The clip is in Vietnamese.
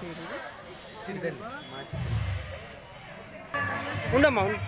పేరు ఉండమ్మా ఉండు.